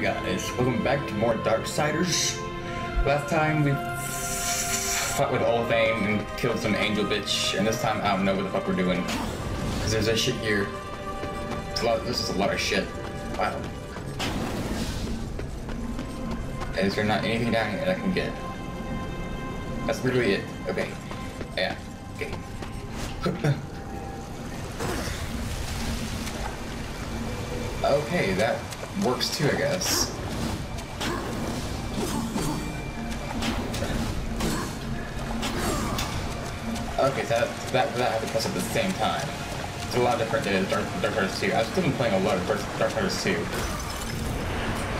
guys, welcome back to more Darksiders. Last time we fought with Ulthane and killed some angel bitch, and this time I don't know what the fuck we're doing. Cause there's a shit here. Lot, this is a lot of shit. Wow. Is there not anything down here that I can get? That's literally it. Okay. Yeah. Okay. okay, that works too, I guess. Okay, so that, that, that to press at the same time. It's a lot different than Dark, Darksiders 2. I've still been playing a lot of Dark, Darksiders 2.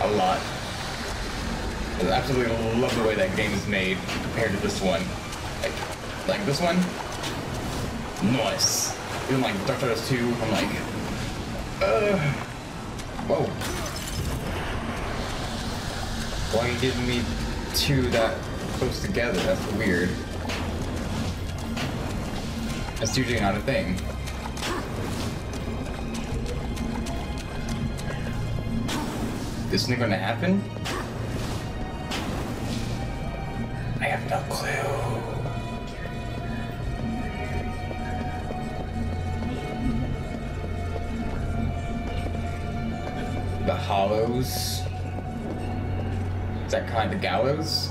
A lot. I absolutely love the way that game is made compared to this one. Like, like this one, nice. Even like Darksiders 2, I'm like, uh, whoa. Why are you giving me two that close together? That's weird. That's usually not a thing. This isn't gonna happen? I have no clue. The hollows. That kind of gallows?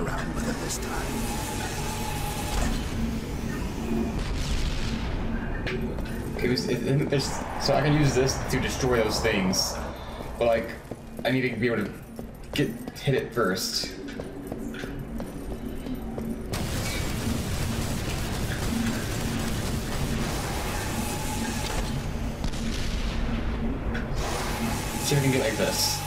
Around with her this time. it was, it, it, so I can use this to destroy those things, but like I need to be able to get hit it first. See if I can get like this.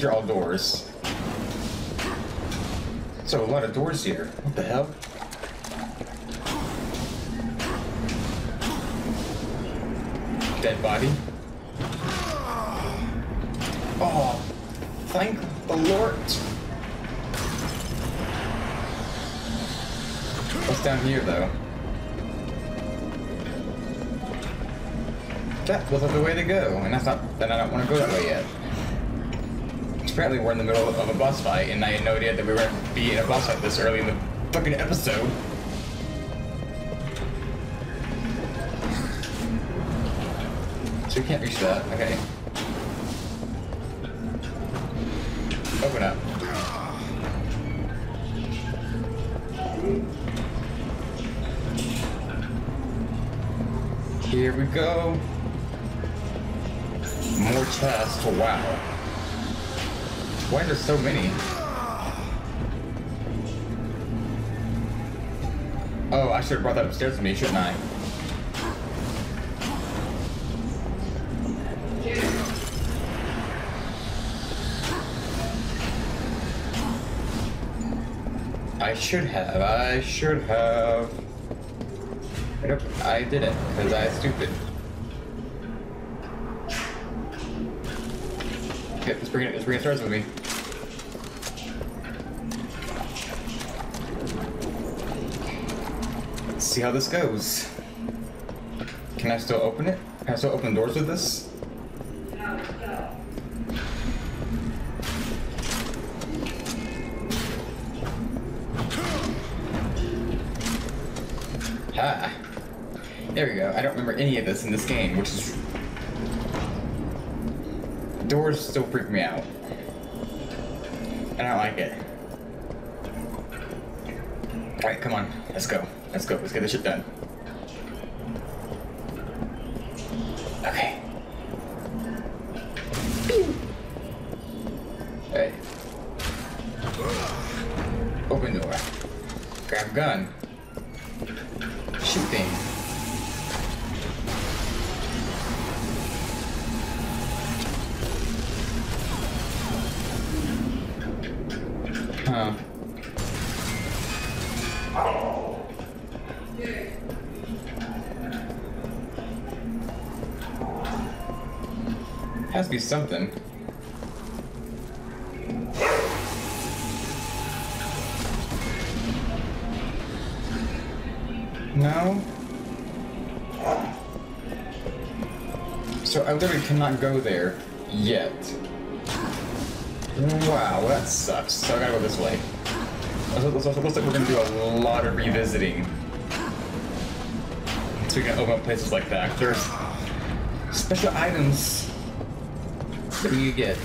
These are all doors. So a lot of doors here. What the hell? Dead body. Oh, thank the Lord. What's down here, though? That wasn't the way to go, and that's not. that I don't want to go that way yet. Apparently, we're in the middle of a boss fight, and I had no idea that we were going to be in a boss fight this early in the fucking episode. So we can't reach that. Okay. Open up. Here we go. More chests. Oh, wow. Why are there so many? Oh, I should have brought that upstairs with me, shouldn't I? I should have. I should have. Nope, I didn't, because I stupid. Okay, let's bring it, let's bring it stairs with me. See how this goes. Can I still open it? Can I still open doors with this? Ha! There we go. I don't remember any of this in this game, which is... Doors still freak me out. And I don't like it. Alright, come on. Let's go. Let's go. Let's get this shit done. Cannot go there yet. Wow, that sucks. So I gotta go this way. It looks like we're gonna do a lot of revisiting. So we can open up places like that. There's special items that you get.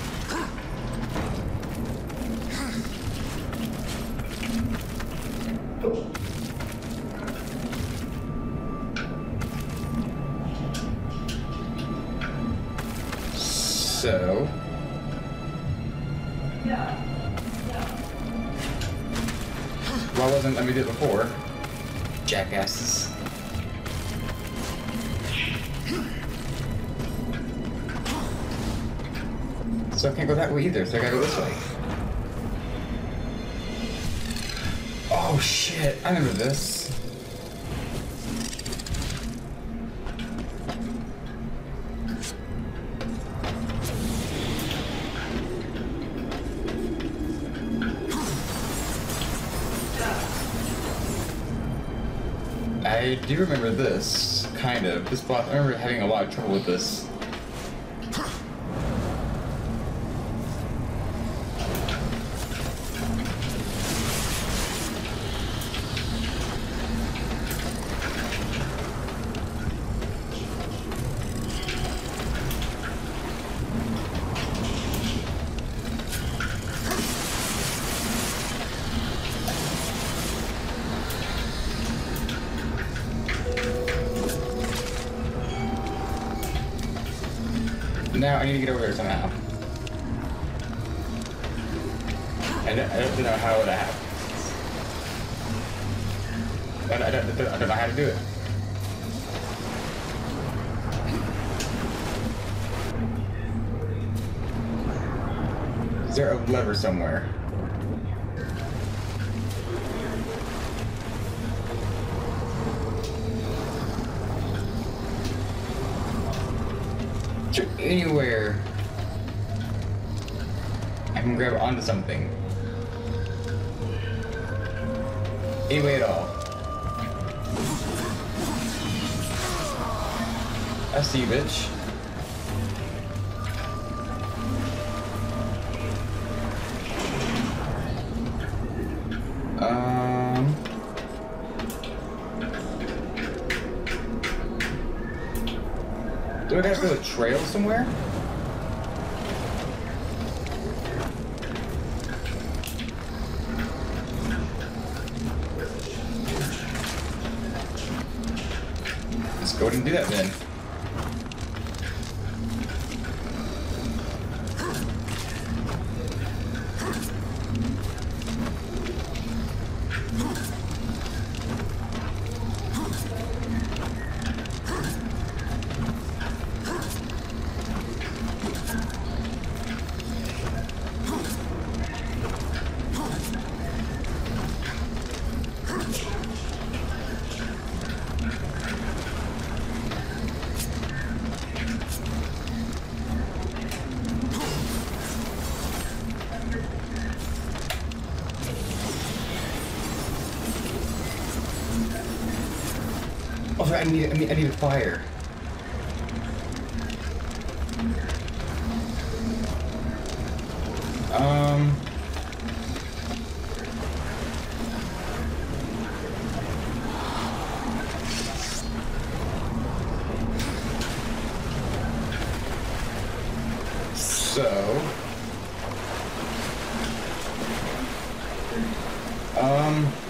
Now I need to get over there somehow. I don't, I don't know how that happens. I, I, don't, I don't know how to do it. Is there a lever somewhere? Anywhere I can grab onto something? Anyway at all? I see you, bitch. Trail somewhere? fire. Um... So... Um...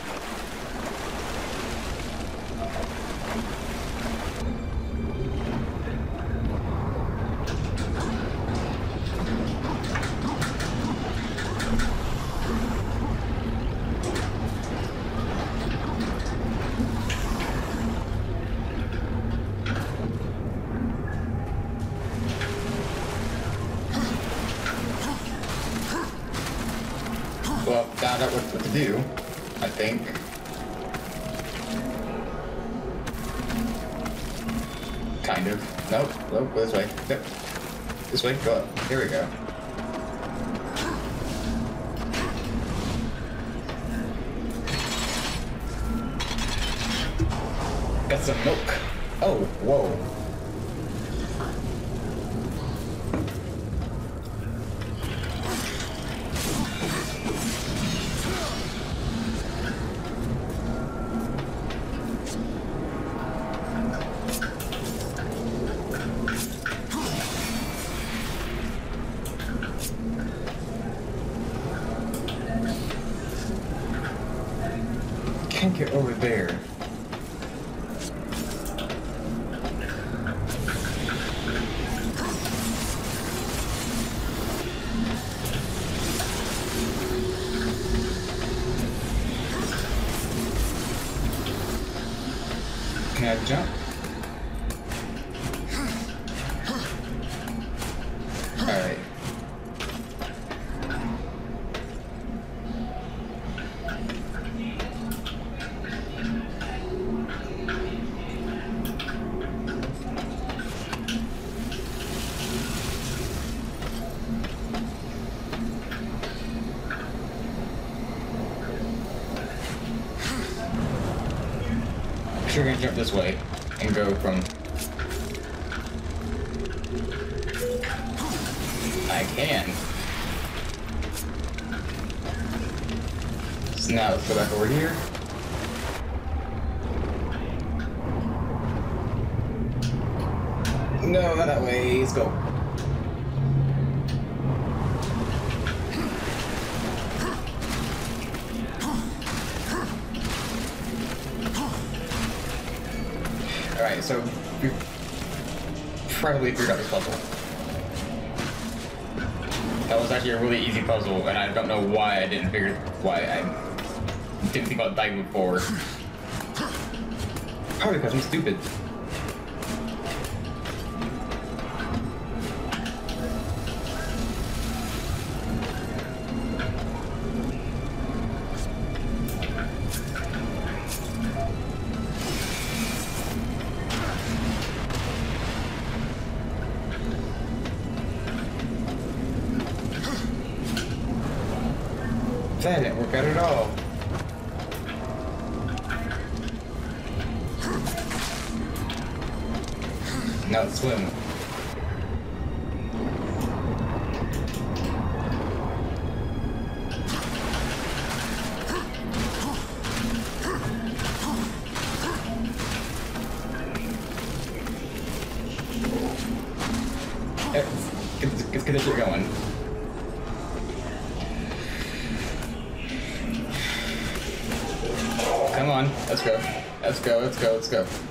You're gonna jump this way Alright, so we probably figured out this puzzle. That was actually a really easy puzzle, and I don't know why I didn't figure why I didn't think about diving before. Probably because I'm stupid. Let's go,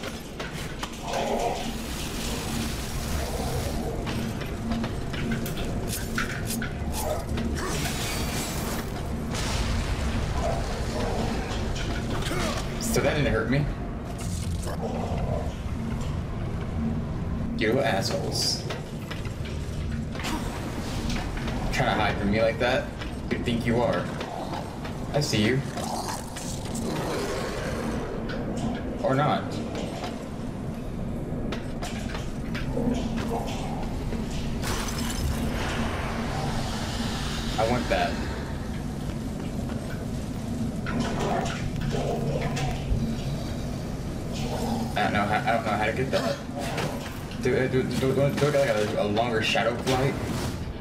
Shadow Flight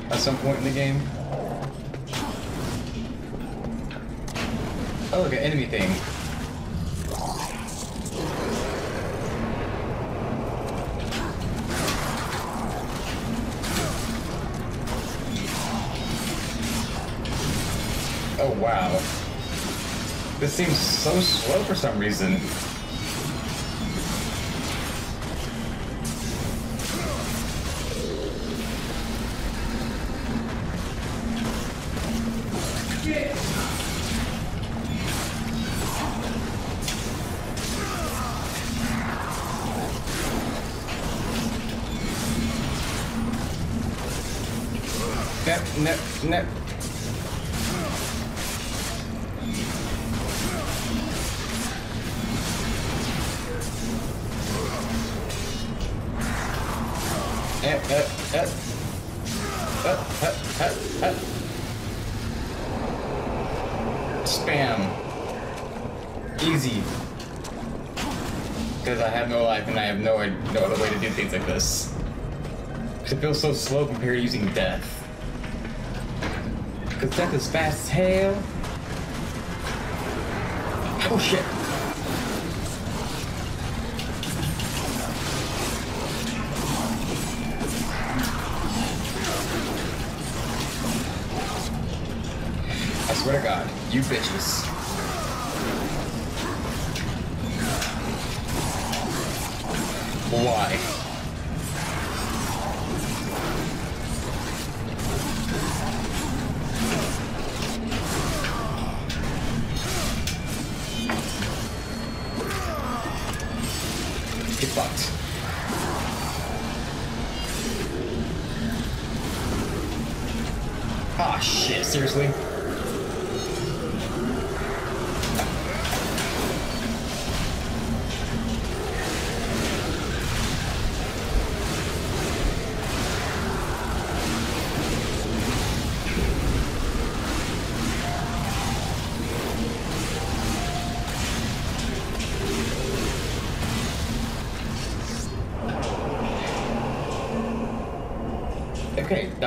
at some point in the game. Oh, look, an enemy thing. Oh, wow. This seems so slow for some reason. Slow compared to using death. Because death is fast as hell. Oh shit.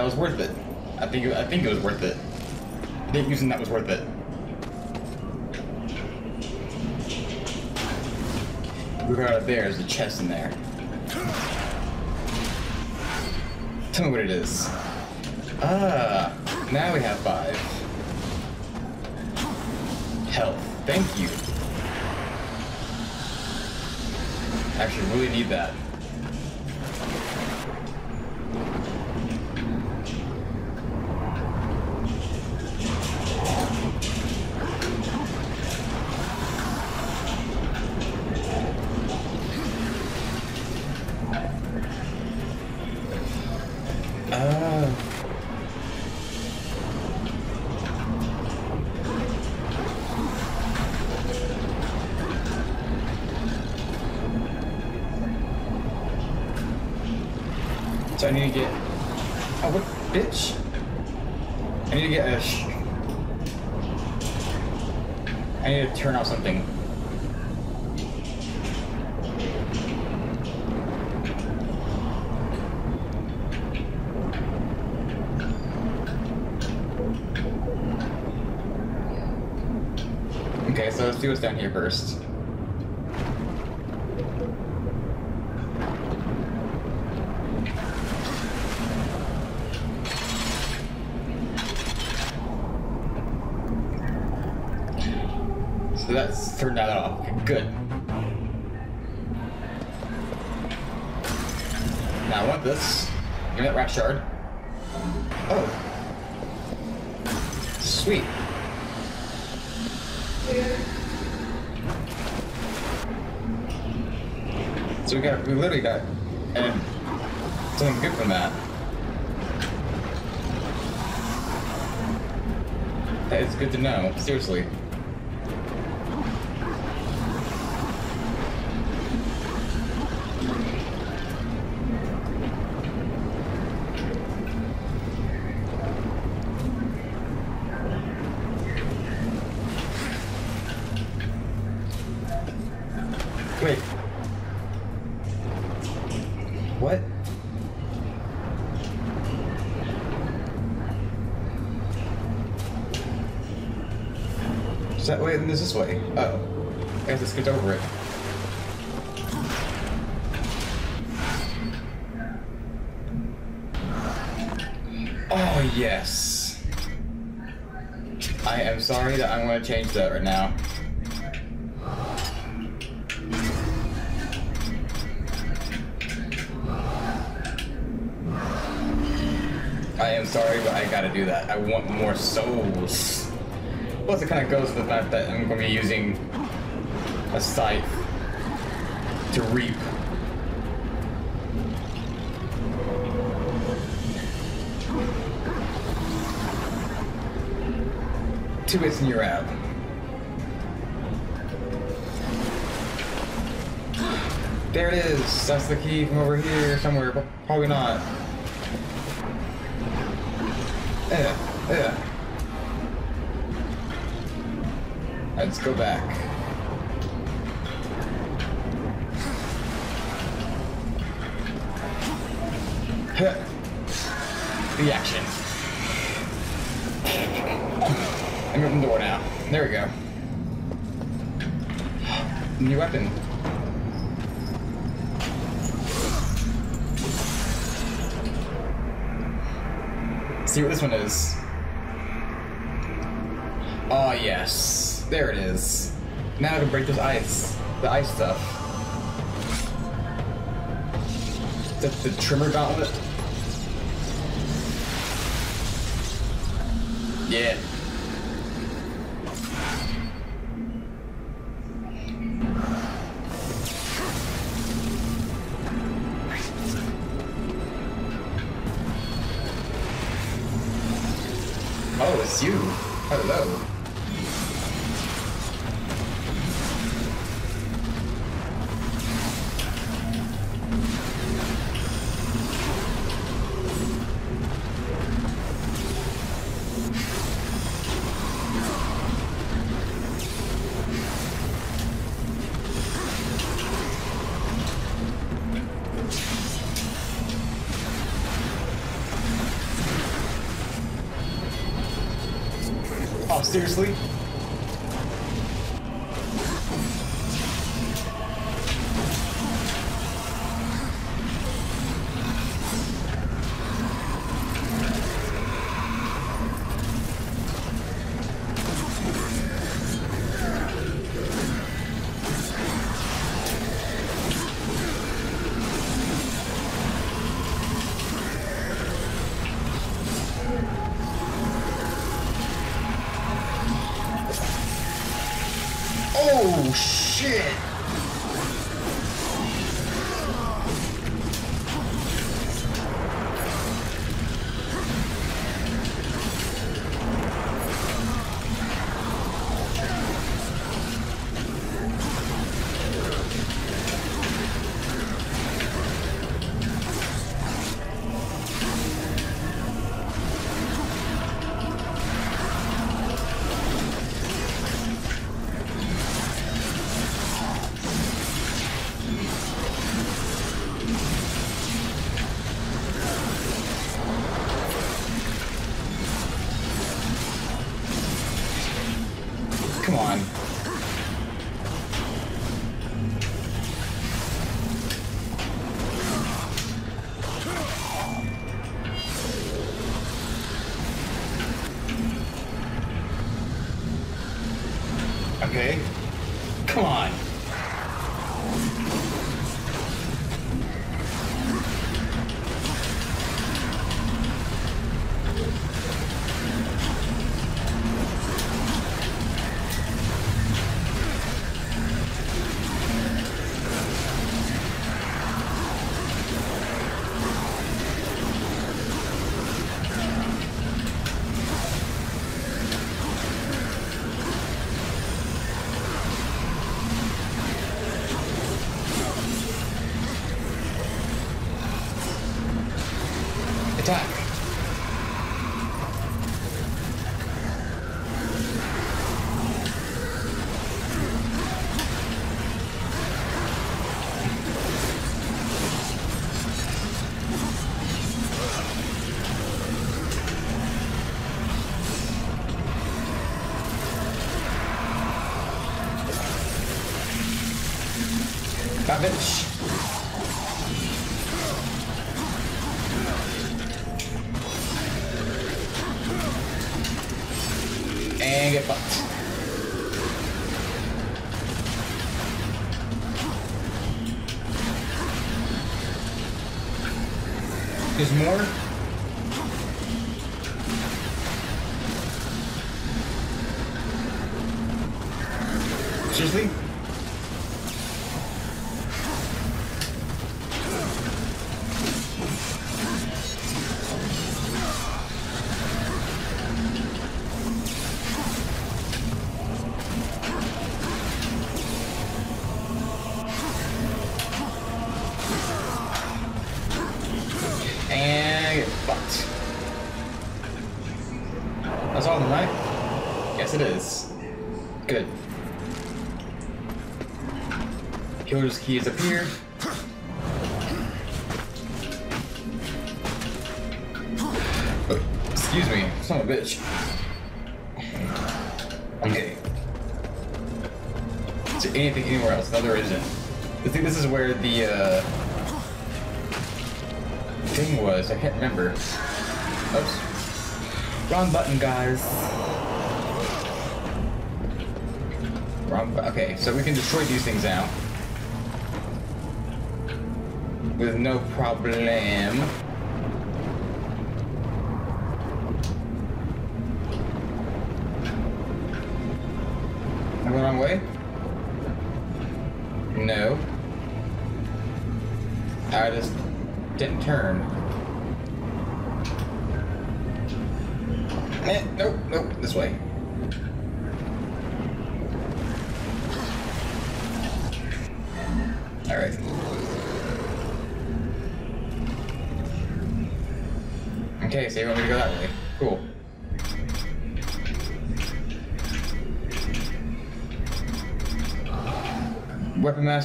Was worth it. I think I think it was worth it. I think using that was worth it. We got out there. There's a chest in there. Tell me what it is. Ah, now we have five. Health. Thank you. Actually, really need that. We literally got, and something good from that. It's good to know, seriously. Is that way? And there's this way. Uh oh. I guess I skipped over it. Oh, yes. I am sorry that I'm going to change that right now. I am sorry, but I gotta do that. I want more souls. Plus, it kind of goes with the fact that I'm going to be using a scythe to reap. Two hits and you're out. There it is. That's the key from over here somewhere, but probably not. Yeah, yeah. Let's go back. Reaction. I'm open the door now. There we go. New weapon. See what this one is. Oh yes, there it is. Now I can break this ice, the ice stuff. The, the Tremor Gauntlet. Yeah. Oh, shit! more. Seriously? Key has appeared. Oh, Excuse me, son of a bitch. Okay. Is there anything anywhere else? No, there isn't. I think this is where the uh, thing was. I can't remember. Oops. Wrong button, guys. Wrong Okay, so we can destroy these things now. With no problem.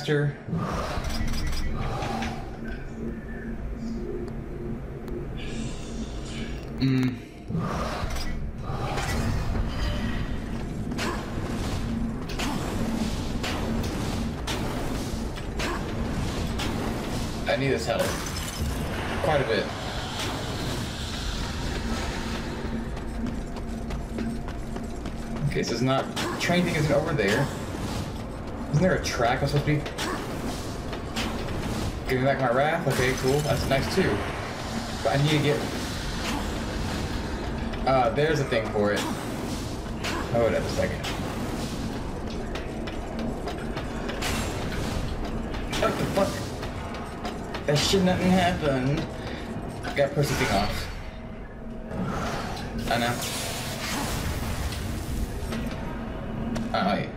Master. Mm. I need this help. Quite a bit. Okay, so it's not. Train thing isn't over there. Isn't there a track I'm supposed to be? Giving back my wrath? Okay, cool. That's nice too. But I need to get. Uh, there's a thing for it. Hold up a second. What the fuck? That shit nothing happened. I gotta thing off. I know. Oh,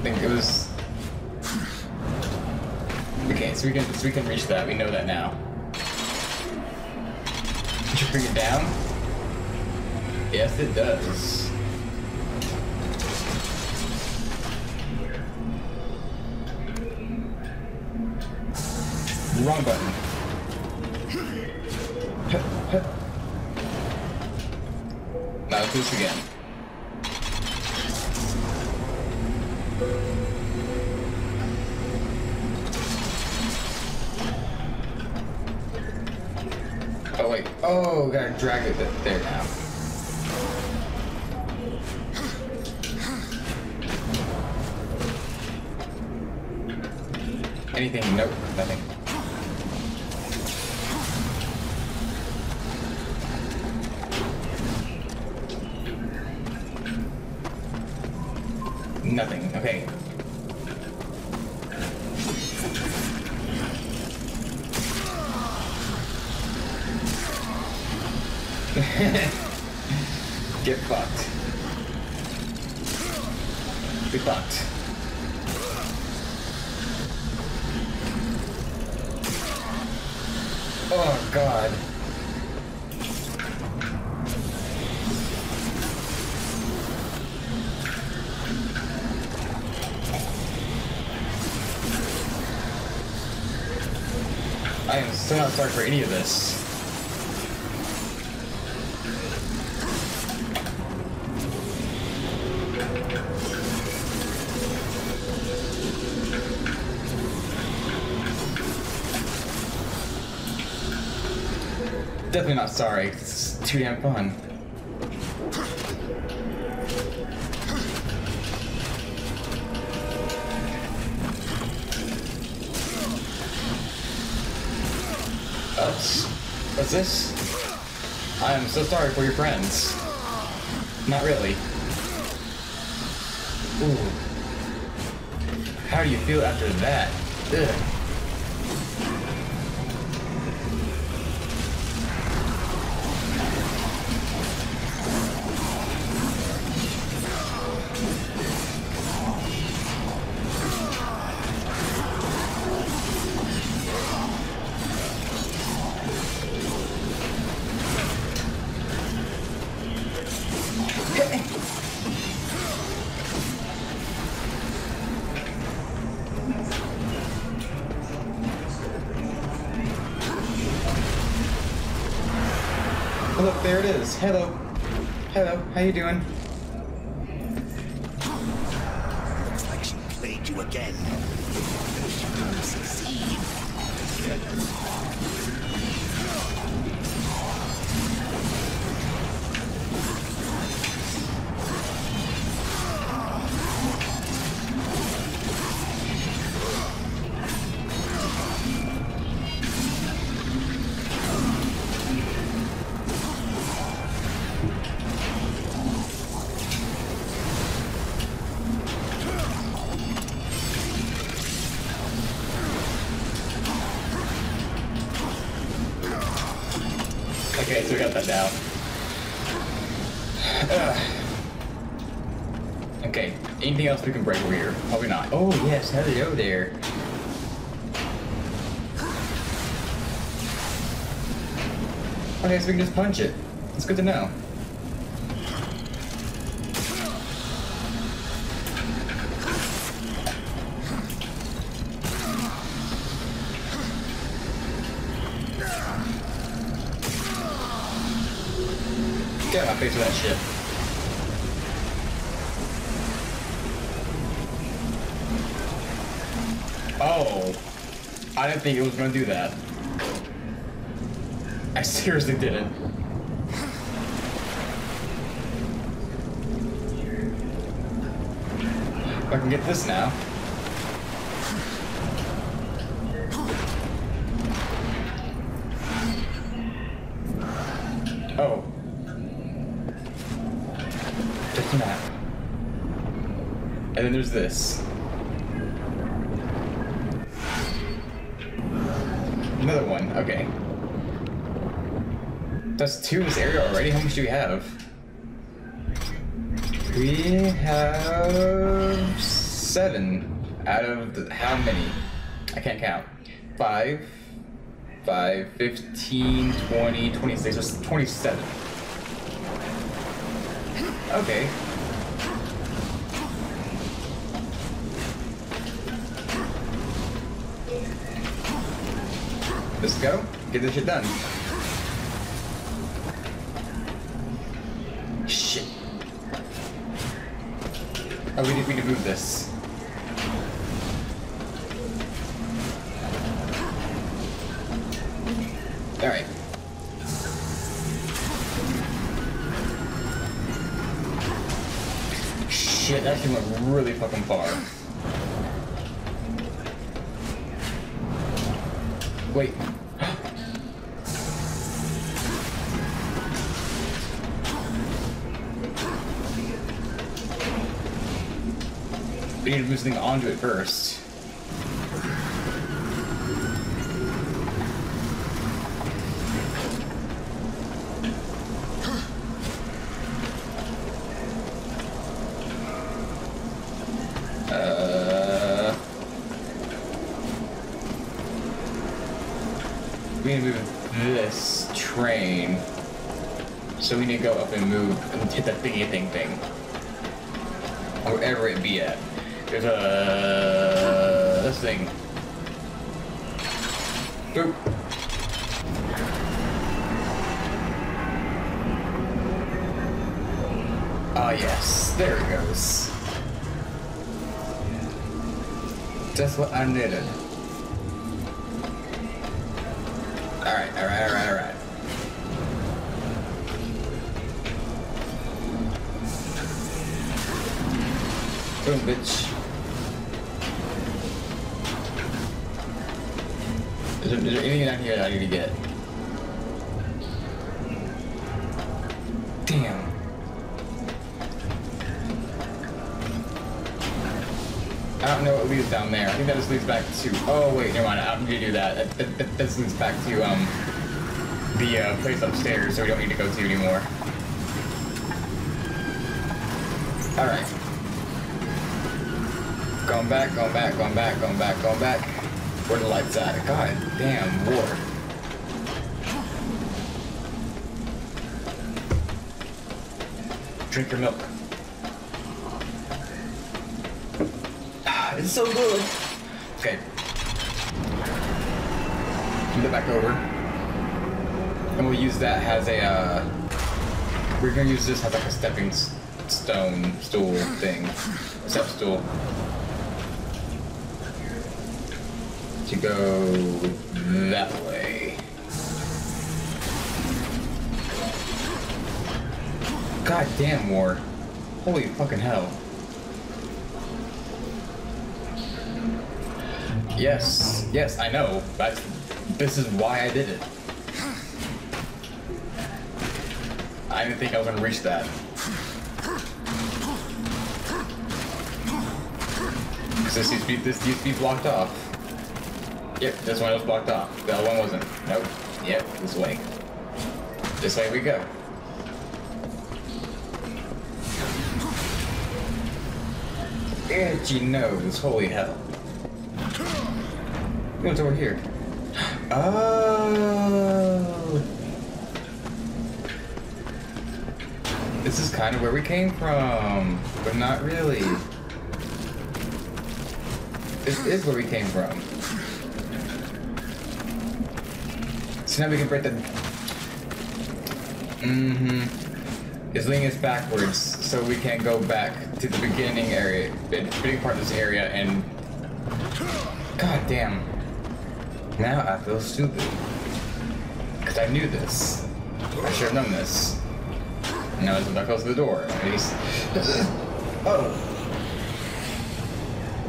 think it was. Okay, so we can so we can reach that. We know that now. Did you bring it down? Yes, it does. Wrong button. Now do this again. Drag it there now. Anything? Nope. Nothing. Sorry for any of this. Definitely not sorry. It's too damn fun. What's this? I am so sorry for your friends. Not really. Ooh. How do you feel after that? Ugh. Hello. Hello, how you doing? Anything else we can break over here? Probably not. Oh, yes, hello there. Okay, so we can just punch it. It's good to know. Get my face with that shit. Oh. I didn't think it was gonna do that. I seriously didn't. I can get this now. Oh. Just map. And then there's this. Another one, okay. Two this area already? How much do we have? We have seven out of the, how many? I can't count. 5, 5, 15, 20, 26, that's 27. Okay. Let's go. Get this shit done. Shit. Oh, we need, we need to move this. Alright. Shit, that shit went really fucking far. Wait. Need to it first. To. Oh wait, never mind. I'm gonna do that. That, leads back to um the uh, place upstairs, so we don't need to go to anymore. All right. Going back, going back, going back, going back, going back. Where the lights at? God damn, war. Drink your milk. It's so good. Okay. Move it back over. And we'll use that as a, uh, we're gonna use this as like a stepping stone stool thing. A Step stool. To go that way. God damn, War. Holy fucking hell. Yes, yes, I know. That's, this is why I did it. I didn't think I was gonna reach that. This used to be this used to be blocked off. Yep, this one was blocked off. The other one wasn't. Nope. Yep, this way. This way we go. Itchy nose, holy hell. What's over here? Oh. This is kind of where we came from, but not really. This is where we came from. So now we can break the. Mm-hmm. It's leading us backwards, so we can go back to the beginning area, the beginning part of this area, and. God damn. Now I feel stupid. Because I knew this. I should have known this. Now it's about close the door. Oh.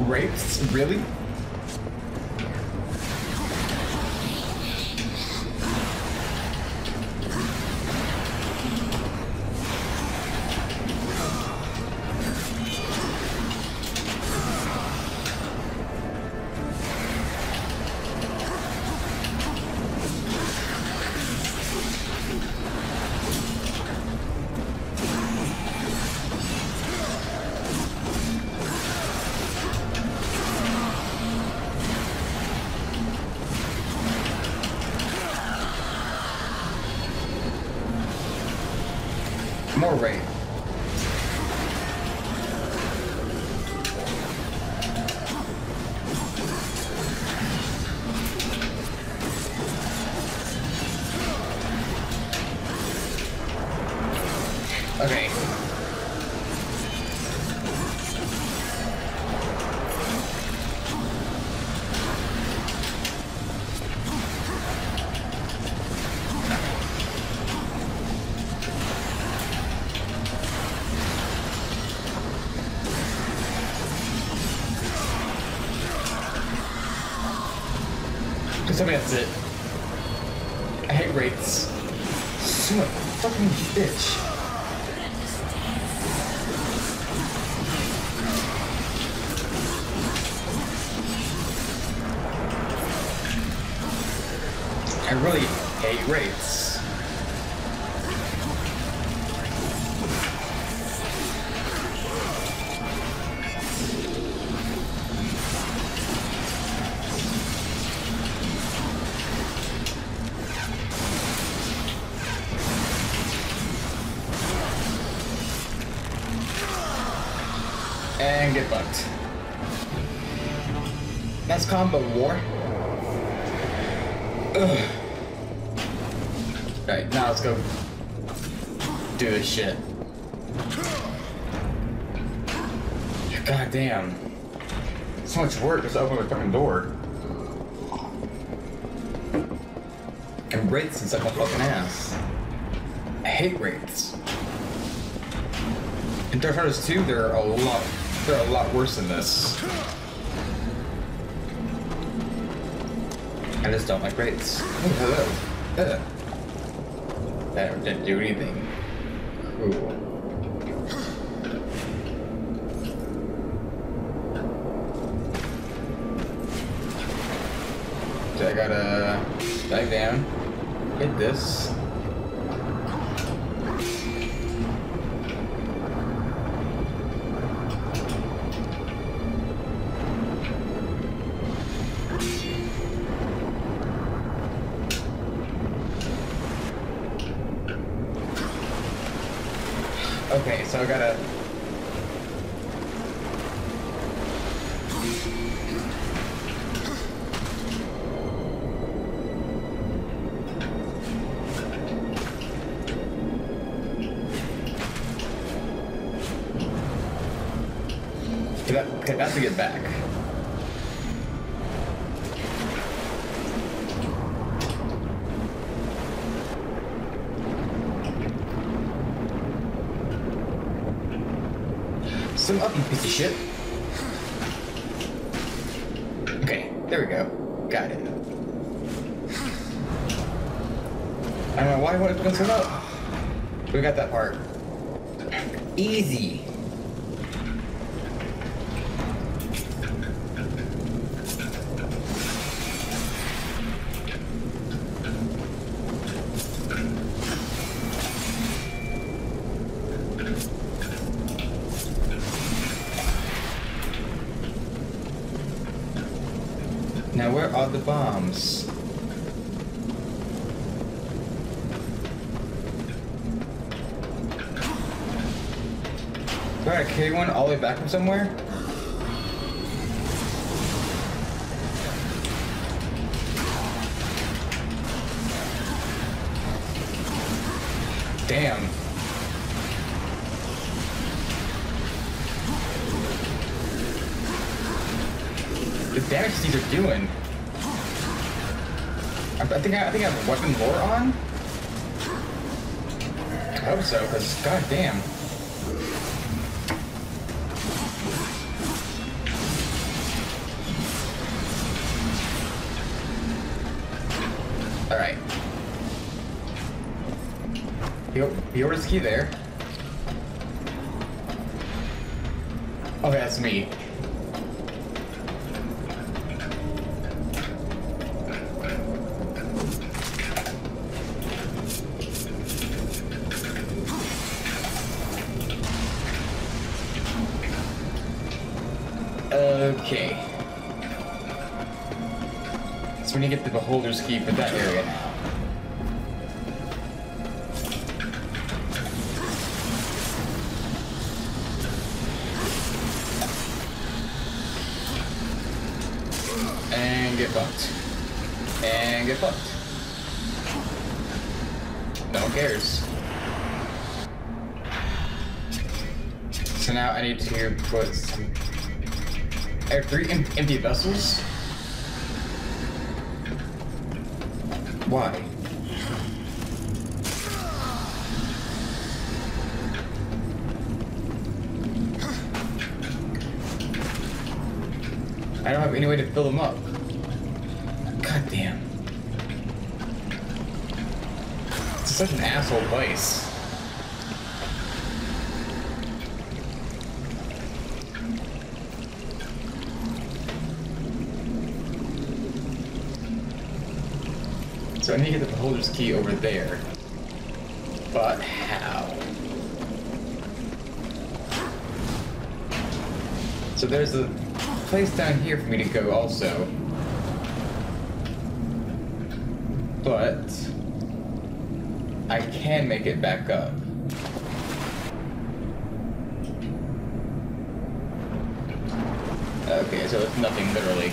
Rapes? Really? Combo war. Ugh. Right, now let's go do this shit. God damn. So much work just open the fucking door. And rates and suck my fucking ass. I hate rates. In Dark Souls 2, they're a lot they're a lot worse than this. I just don't like rates. Oh, hello. That didn't do anything. Okay, that, okay, to get back. Some up, you piece of shit. Okay, there we go. Got it. I don't know why I wanted to pencil up. We got that part. Easy. Way back from somewhere? Damn. The damage these are doing. I, I think I, I think I have weapon lore on. I hope so, because god Key there. Okay, that's me. And get bumped. And get bumped. No one cares. So now I need to put some... Three empty vessels? Why? I don't have any way to fill them up. God damn. It's such an asshole vice. So I need to get the beholder's key over there. But how? So there's a place down here for me to go also. But I can make it back up. Okay, so it's nothing literally.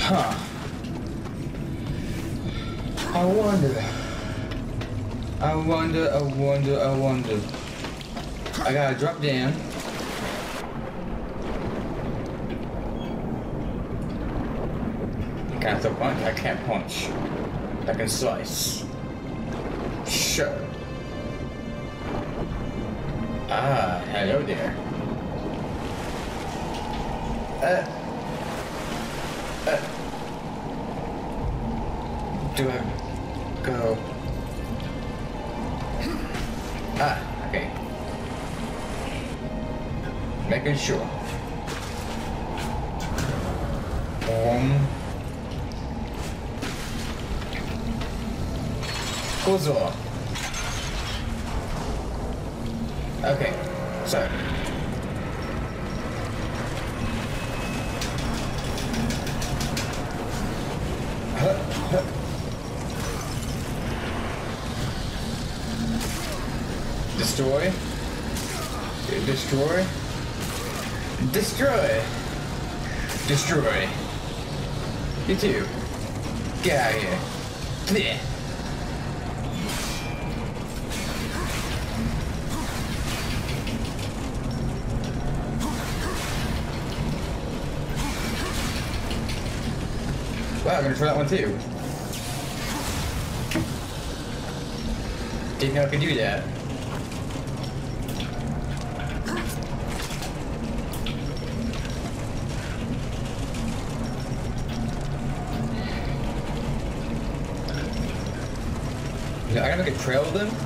Huh. I wonder. I wonder, I wonder, I wonder. I gotta drop down. can't still punch? I can't punch. I can slice. Destroy. Destroy. You too. Get out of here. Blech. Wow, I'm gonna try that one too. Didn't know I could do that. I a trail them?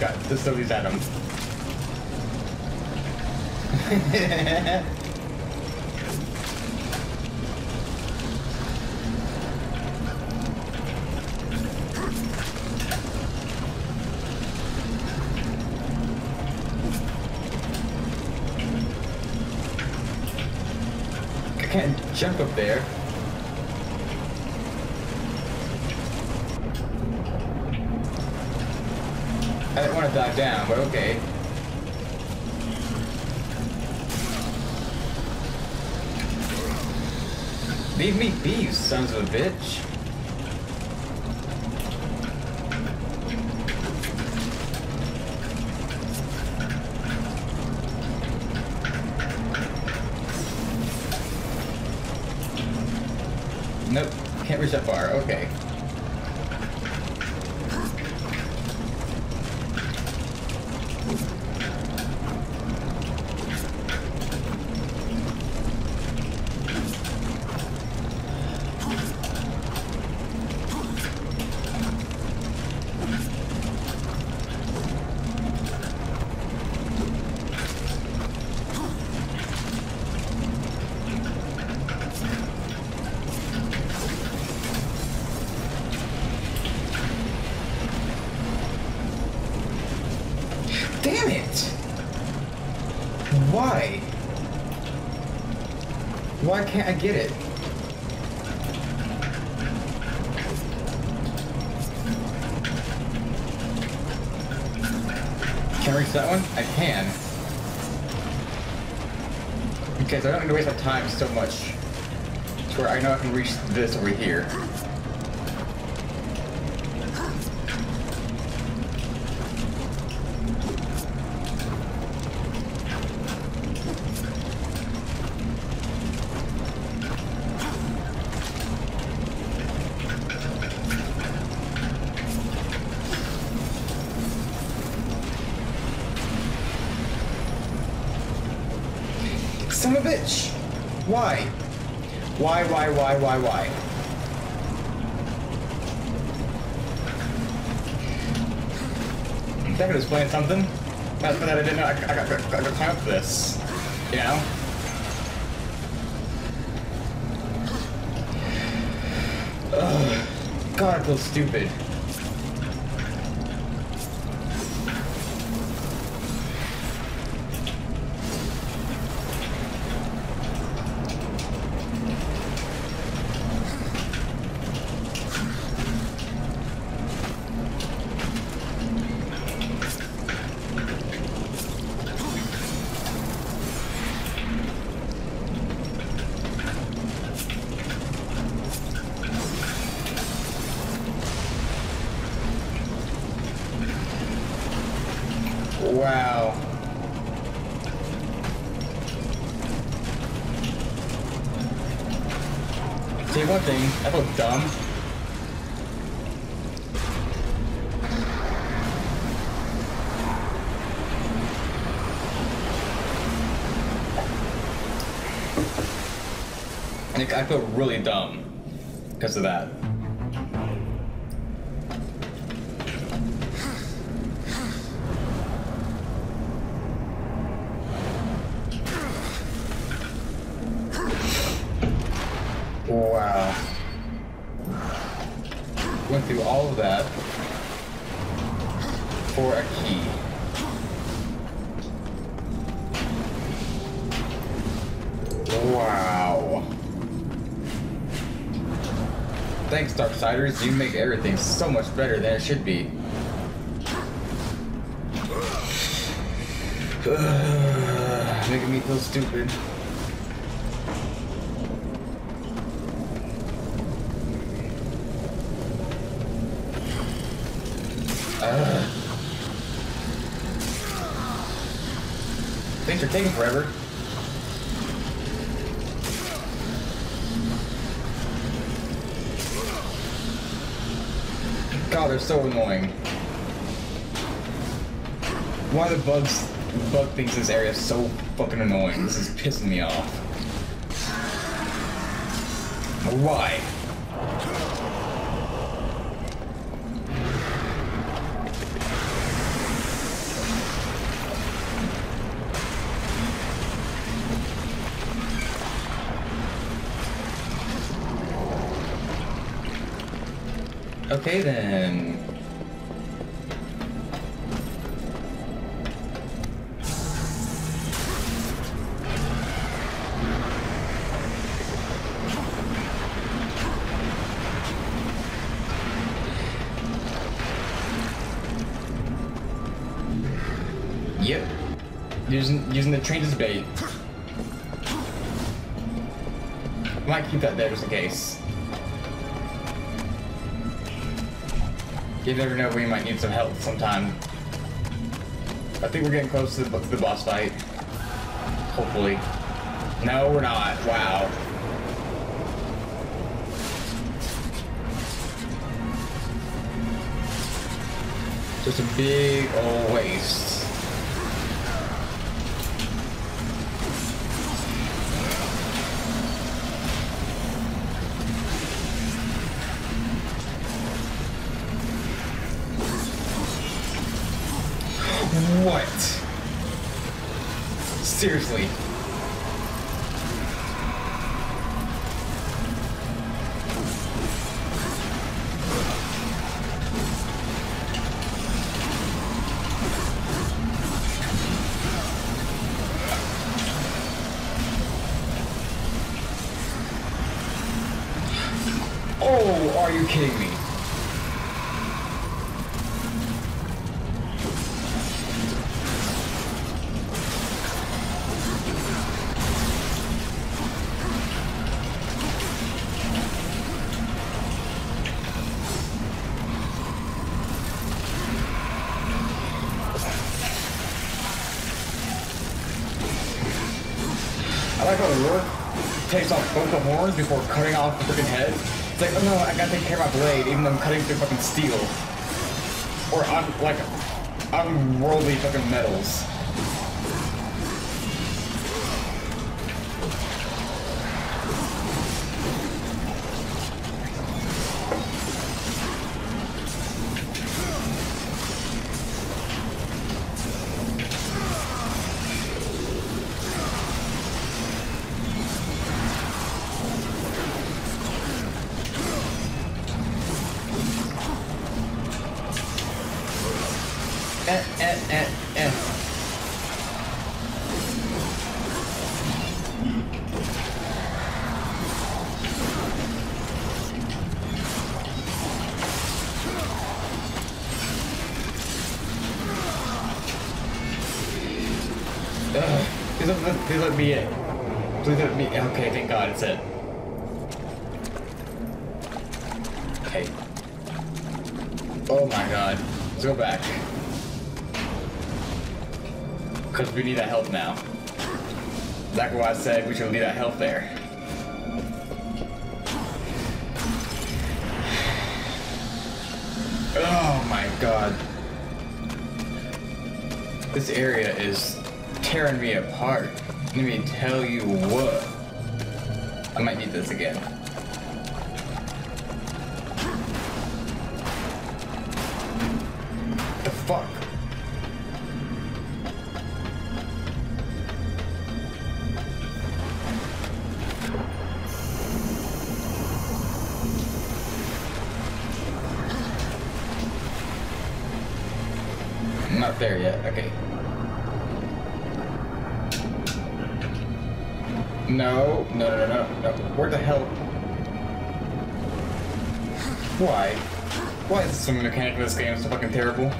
Let's throw these at him. I can't jump up there. I didn't want to dive down, but okay. Leave me be, sons of a bitch. I get it? Wow. You one thing, I feel dumb. I feel really dumb because of that. You make everything so much better than it should be. Making me feel stupid. Ugh. Things are taking forever. They're so annoying. Of the bugs, bug things in this area is so fucking annoying. This is pissing me off. Why? Okay then. You never know, we might need some help sometime. I think we're getting close to the, the boss fight. Hopefully. No, we're not. Wow. Just a big old waste. Seriously. Horns before cutting off the freaking head. It's like, oh no, I gotta take care of my blade, even though I'm cutting through fucking steel. Or I'm like, unworldly fucking metals. Back. Because we need that help now. Exactly why I said we should leave that health there. Oh my god. This area is tearing me apart. Let me tell you what. I might need this again. There yet. Okay. No, no, no, no, no. Where the hell? Why? Why is the swimming mechanic in this game so fucking terrible?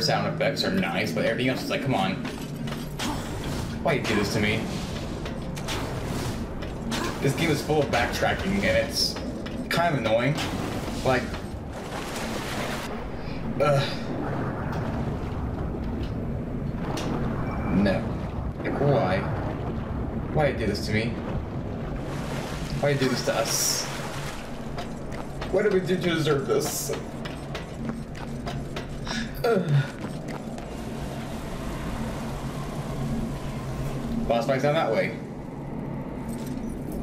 Sound effects are nice, but everything else is like, come on. Why you do this to me? This game is full of backtracking, and it's kind of annoying. Like, ugh. No. Why? Why you do this to me? Why you do this to us? What did we do to deserve this? Fight's down that way.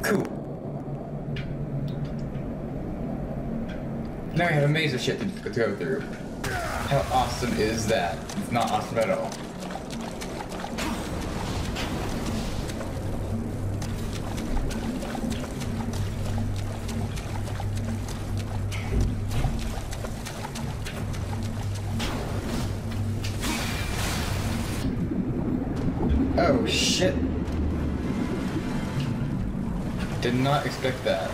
Cool. Now we have a maze of shit to, to go through. How awesome is that? It's not awesome at all. Not expect that.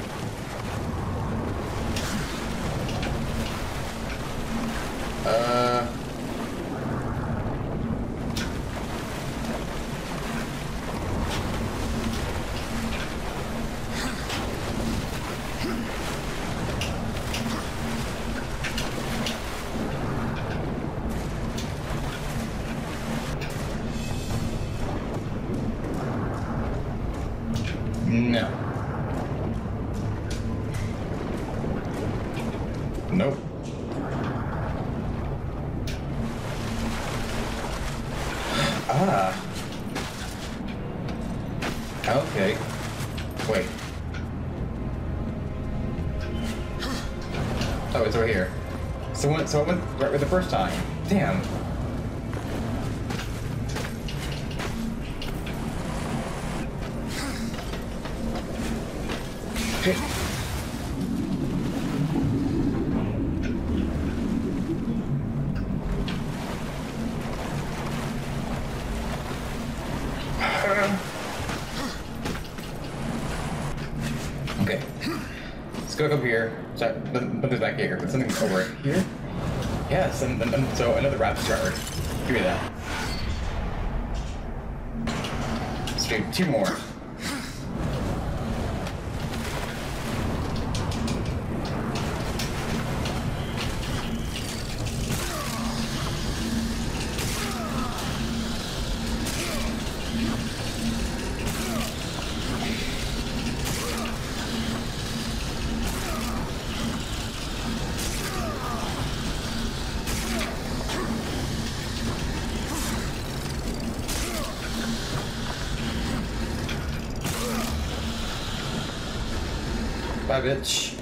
Bye, bitch.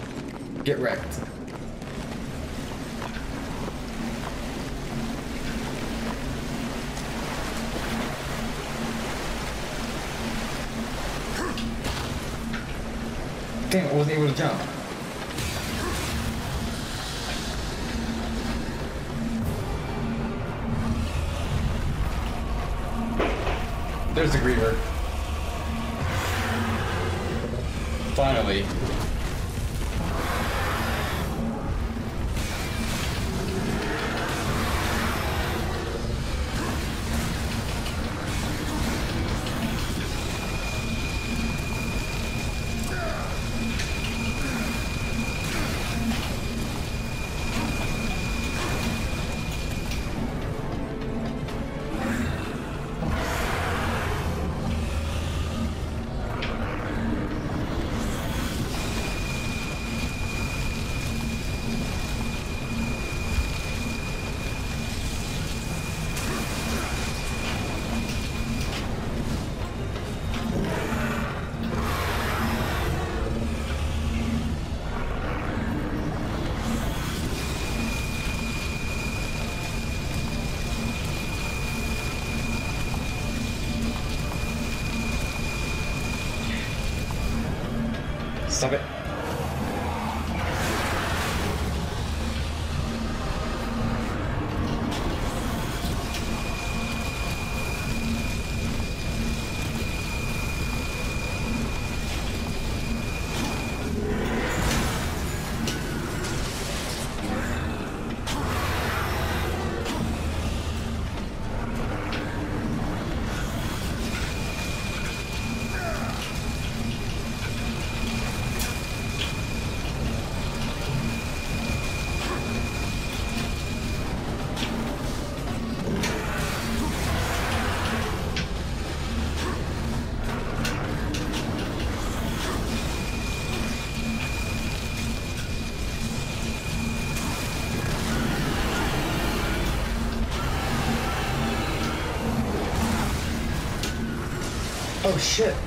Get wrecked. Damn, I wasn't able to jump. There's the Griever. Finally. Oh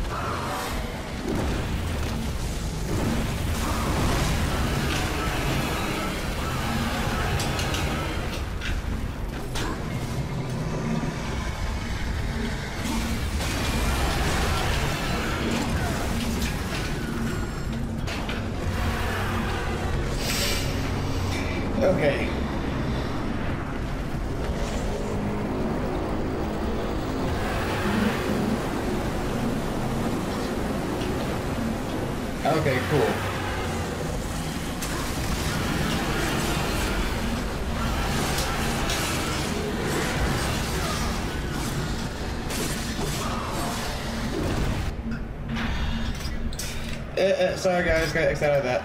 sorry guys, got excited at that.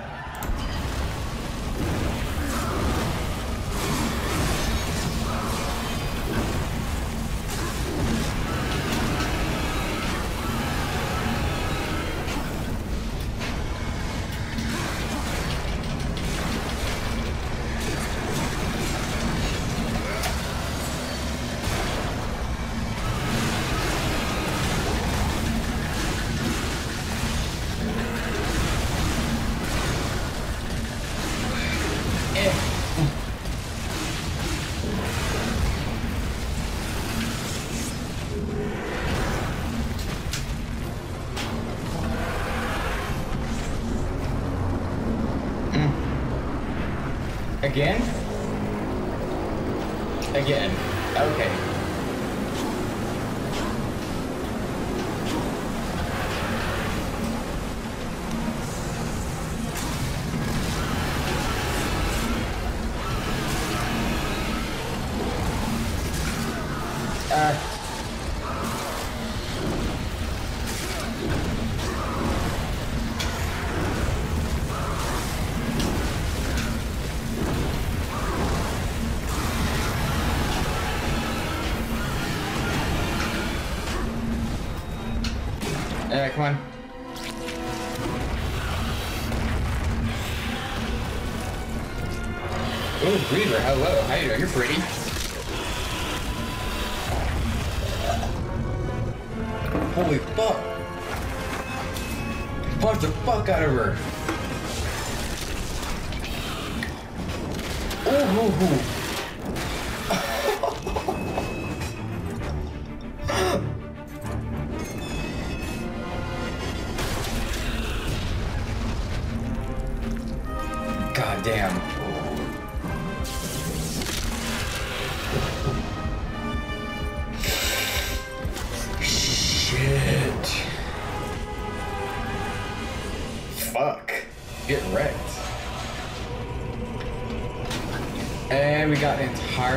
Again.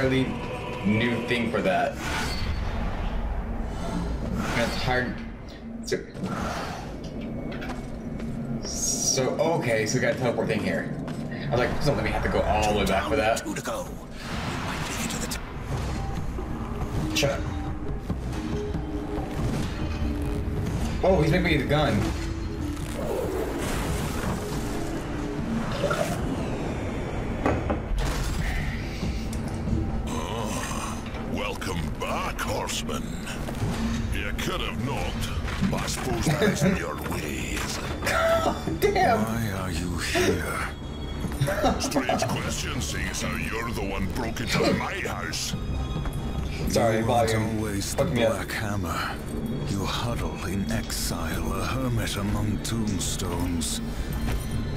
Entirely new thing for that. An entire. So, so okay, so we got a teleport thing here. I was like, don't let me have to go all the way back for that. Two to go. You might make it to the top. Shut up. Oh, he's making me the gun. Broke into my house. Sorry, you aren't volume. always the Fuck me up. Black Hammer. You huddle in exile, a hermit among tombstones.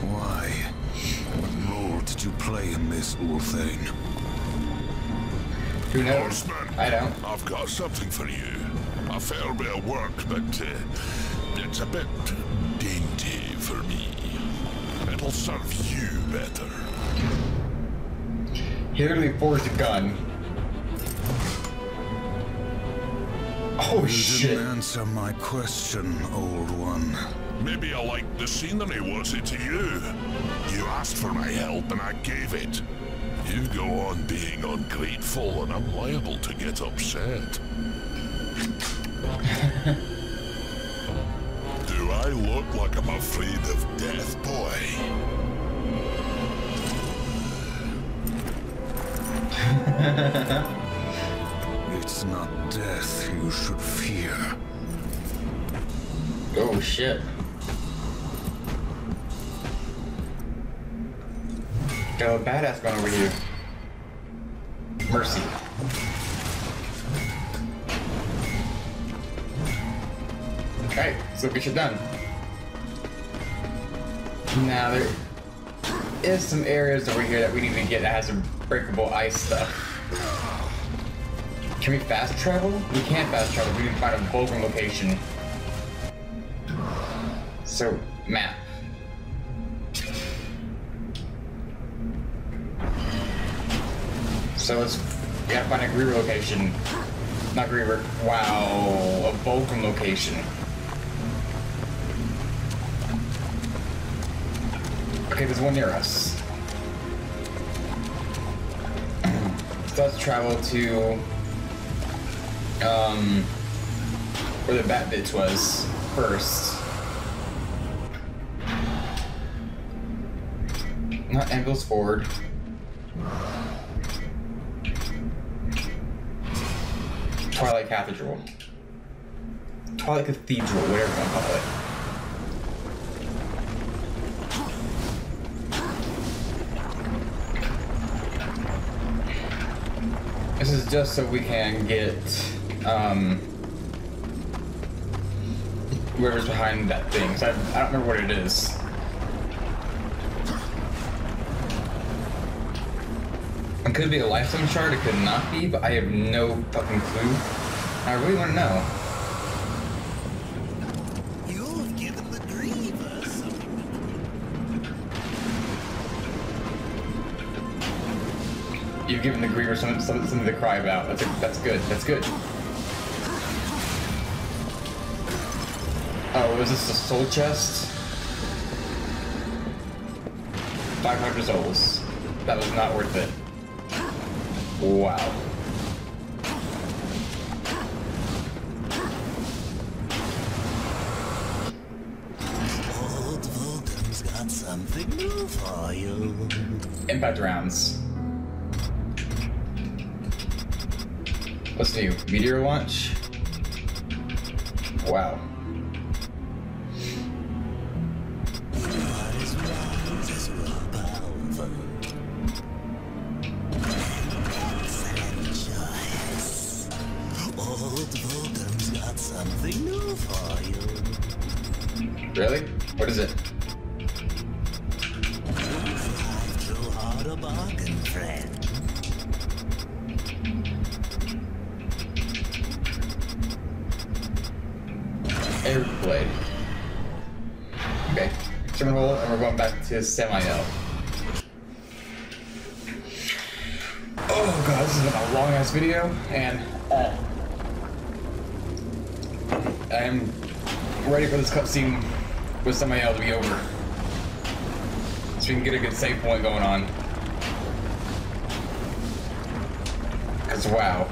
Why? What role did you play in this, Ulthane? Who knows? Horseman, I don't. I've got something for you. A fair bit of work, but uh, it's a bit dainty for me. It'll serve you better. He literally forged a gun. Oh You shit. didn't answer my question, old one. Maybe I liked the scenery, was it to you? You asked for my help and I gave it. You go on being ungrateful and I'm liable to get upset. Do I look like I'm afraid of death, boy? It's not death you should fear. Oh shit. Got a badass going over here. Mercy. Alright, so get shit done. Now there is some areas over here that we need to get that has breakable ice stuff. Can we fast travel? We can't fast travel. We need to find a Vulgrim location. So, map. So let's we gotta find a Griever location. Not Griever. Wow, a Vulgrim location. Okay, there's one near us. So let's travel to um where the Bat Bitch was first. Not angles forward. Twilight Cathedral. Twilight Cathedral, whatever you want to call it. Is just so we can get um, whoever's behind that thing. So I, I don't remember what it is. It could be a lifestone shard, it could not be, but I have no fucking clue. I really want to know. You've given the Griever some, some, something to cry about. That's, a, that's good. That's good. Oh, is this a soul chest? 500 souls. That was not worth it. Wow. New for you. Really? What is it? Too hard a bargain, friend. Air blade. Okay. Turn roll, and we're going back to Samael. Oh god, this has been a long ass video, and uh, I'm ready for this cutscene with Samael to be over. So we can get a good save point going on. Cause wow.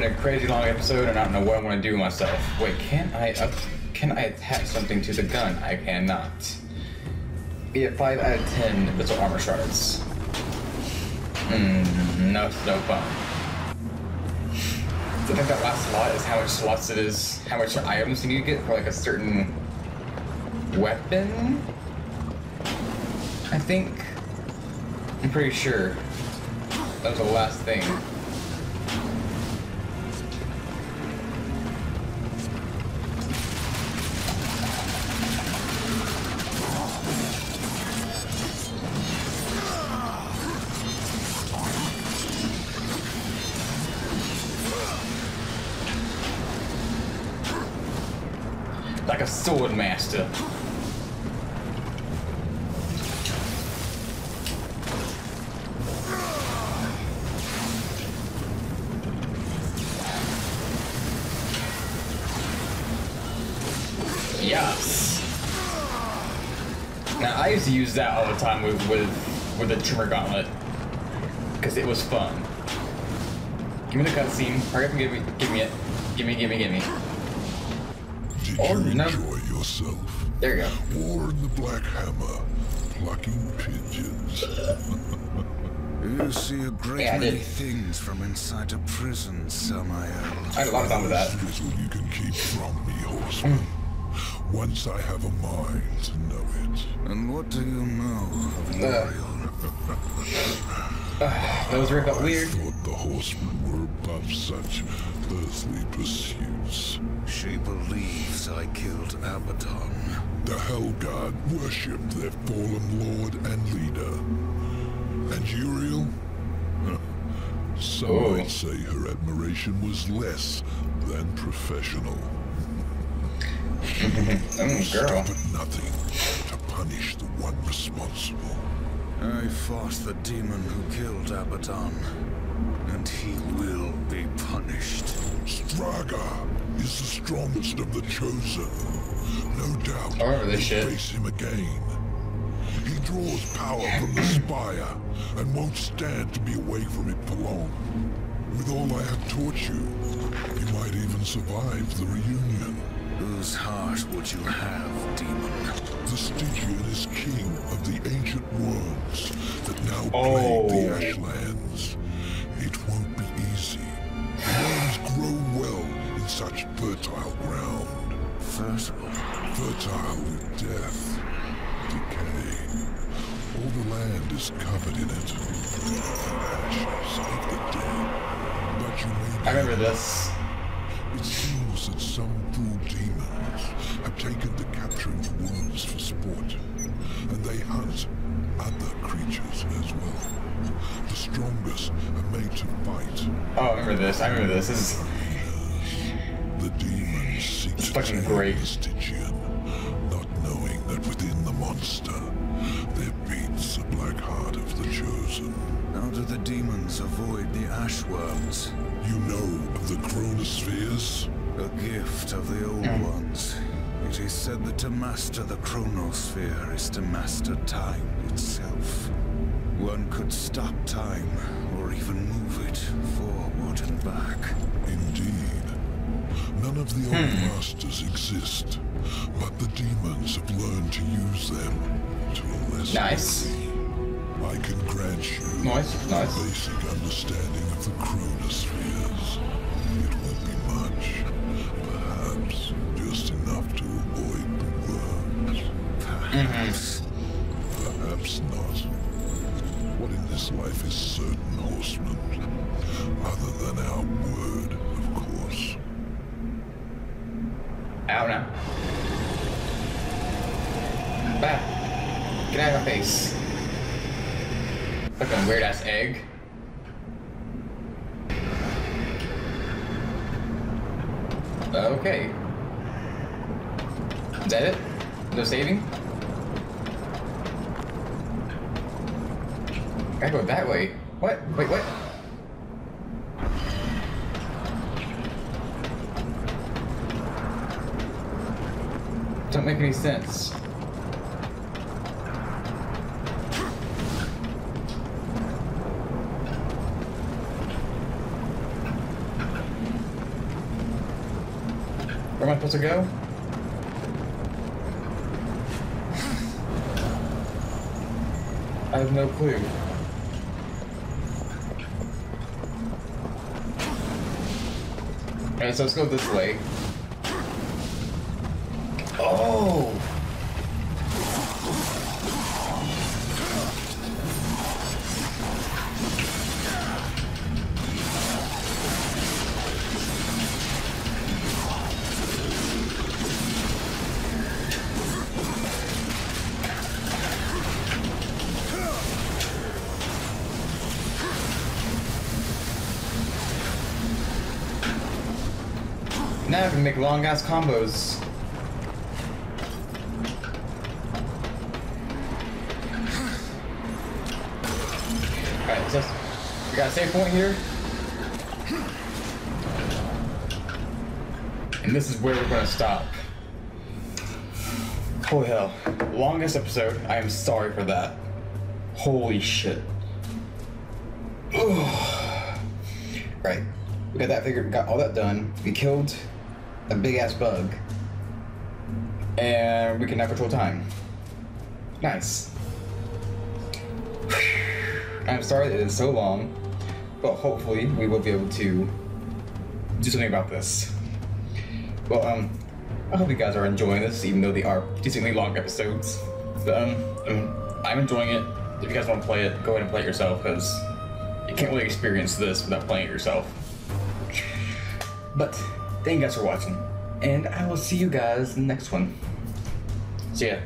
Been a crazy long episode and I don't know what I want to do with myself. Wait, can I up, can I attach something to the gun? I cannot. Be at 5 out of 10 Abyssal armor shards. Hmm, no, no fun. So I think that last slot is how much slots it is, how much items you need to get for like a certain weapon? I think. I'm pretty sure. That was the last thing. The Tremor Gauntlet because it was fun. Give me the cutscene. Hurry up and give me give me it. Give me, give me, give me. Did Oh, you no. enjoy yourself? There you go. War the Black Hammer, plucking pigeons. You see a great Yeah, many things from inside a prison, Samael. I had a lot of fun with that. There's little you can keep from me, horseman. Mm. Once I have a mind to know it. And what do you know of uh. Uriel? Those were felt I weird. thought the horsemen were above such earthly pursuits. She believes I killed Abaddon. The Hellguard worshipped their fallen lord and leader. And Uriel? Huh. Some Oh. might say her admiration was less than professional. Mm, girl. Stop at nothing to punish the one responsible. I fought the demon who killed Abaddon, and he will be punished. Straga is the strongest of the chosen. No doubt I remember this we'll face him again. He draws power from the spire and won't stand to be away from it for long. With all I have taught you, you might even survive the reunion. Whose heart would you have, demon? The Stygian is king of the ancient worms that now Oh. plague the Ashlands. It won't be easy. Worms grow well in such fertile ground. Fertile. Fertile with death, decay. All the land is covered in it. Ashes of the dead. But you may I remember this. it seems that some fool demons have taken to capturing the worms for sport, and they hunt other creatures as well. The strongest are made to fight. Oh, I remember this. I remember this. This is The demons seek to fucking tame great. the Stygian, not knowing that within the monster there beats the black heart of the chosen. How do the demons avoid the ashworms? You know of the chronospheres? A gift of the old Hmm. ones. It is said that to master the chronosphere is to master time itself. One could stop time, or even move it forward and back. Indeed. None of the old Hmm. masters exist, but the demons have learned to use them to a lesser Nice. degree. I can grant you Nice, nice. a basic understanding of the chronospheres. Than our word, of course. Back. Get out of my face. Fucking weird ass egg. Okay. Is that it? No saving? I go that way. What? Wait, what? Don't make any sense. Where am I supposed to go? I have no clue. Alright, so let's go this way. Can make long ass combos. Alright, so we got a save point here. And this is where we're gonna stop. Holy hell. Longest episode. I am sorry for that. Holy shit. Right. We got that figured, got all that done. We killed a big ass bug. And we can now control time. Nice. I'm sorry it is so long, but hopefully we will be able to do something about this. Well, um, I hope you guys are enjoying this, even though they are decently long episodes. But, um, um I'm enjoying it. If you guys want to play it, go ahead and play it yourself, because you can't really experience this without playing it yourself. But thank you guys for watching, and I will see you guys in the next one. See ya.